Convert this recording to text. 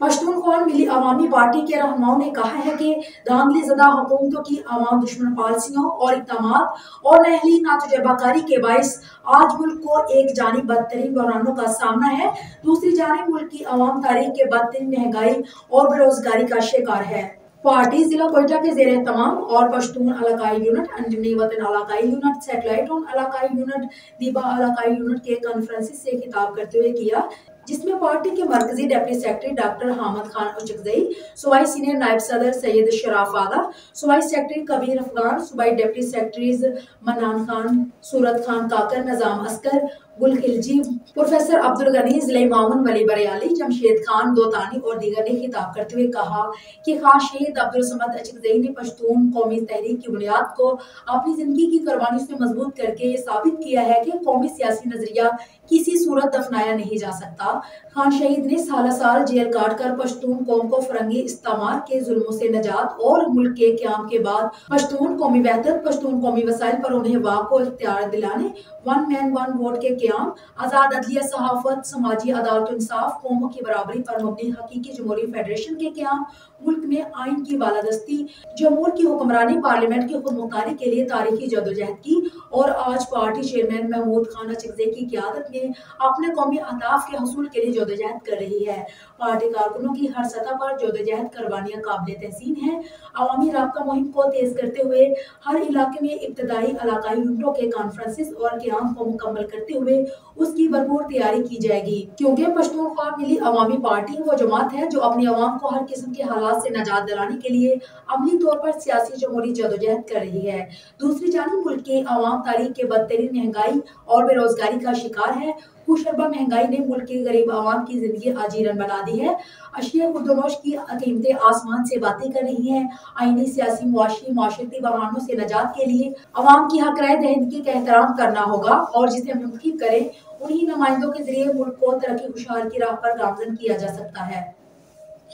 पश्तूनख्वा मिली अवामी party के रहनुमाओं ने कहा है कि धांधली जदा हुकूमतों की अवाम दुश्मन पॉलिसियों और इकदाम और नहली नातजर्बाकारी के बायस आज मुल्क को एक जानी बदतरीन बहरानों का सामना है। दूसरी जानी मुल्क की अवाम तारीख के बदतरीन महँगाई और बेरोजगारी का शिकार है। पार्टी जिला कोयटा के जेर तमाम और पश्तून अलाकाई यूनिट, अंजनी वतन अलाकाई यूनिट, सेटेलाइट और अलाकाई यूनिट दीबा अलाकाई यूनिट के कॉन्फ्रेंस से खिताब करते हुए किया जिसमें पार्टी के मरकजी deputy secretary doctor Hamid Khan Achakzai सूबाई सीनियर नायब सदर सैयद शराफ आदा सूबाई सेक्रेटरी कबीर अफगान, सूबाई deputy secretaries Manan Khan, Surat Khan, Kakar, Nizam Askar Gul Khilji, professor Abdul Ghani ज़िले मामून वली बरियाली जमशेद खान, दोतानी और दीगर ने खिताब करते हुए कहा कि खान शहीद अब्दुल समद अचकजई ने पश्तून कौमी तहरीक की बुनियाद को अपनी ज़िंदगी की कुर्बानी से मज़बूत करके ये साबित किया है कि कौमी सियासी नज़रिया किसी सूरत दफनाया नहीं जा सकता। खान शहीद ने साल साल जेल काट कर पश्तून कौम को फरंगी इस्तेमाल के जुल्मों से नजात और मुल्क के क्याम के बाद पश्तून कौमी बेहतर पश्तून कौमी वसाइल पर उन्हें वाक को इख्तियार दिलाने वन मैन वन वोट के क्याम आज़ाद अदलिया सहाफत समाजी अदालत इंसाफ कौमों की बराबरी पर मबनी हकीकी जमहूरी फेडरेशन के क्याम मुल्क में आइन की बालादस्ती जमहूर की हुक्मरानी पार्लियामेंट की खुद मुख्तारी के लिए तारीखी जदोजहद की और आज पार्टी चेयरमैन महमूद खान चिकजे की क्यादत में अपने कौमी अहदाफ के हसूल के लिए जदोजहद कर रही है पार्टी कारकुनों की हर सतह पर जदोजहद करवानियाँ काबिल तहसीन है अवामी रबता मुहिम को तेज करते हुए हर इलाके में इब्तदाई इलाकाई यूनिटों के कॉन्फ्रेंसिस और क्याम को मुकम्मल करते हुए उसकी भरपूर तैयारी की जाएगी। क्योंकि पश्तूनख्वा मिली अवामी पार्टी, वो जमात है जो अपनी आवाम को हर किस्म के हालात से नजात दिलाने के लिए अमली तौर पर सियासी जमहूरी जदोजहद कर रही है। दूसरी जानब, मुल्क की आवाम तारीख के बदतरीन महँगाई और बेरोजगारी का शिकार है। खुशरबा महँगाई ने मुल्क के गरीब आवाम की ज़िंदगी आजीरन बना दी है। अशिया खुदनोश की कीमतें आसमान से बातें कर रही हैं। आईनी सियासी मुआशी माशरती बहानों से नजात के लिए आवाम की हक राय दहंदगी का एहतराम करना होगा और जिसे मुमकिन करें, उन्हीं नुमाइंदों के ज़रिए मुल्क को तरक्की खुशहाल की राह पर गामजन किया जा सकता है।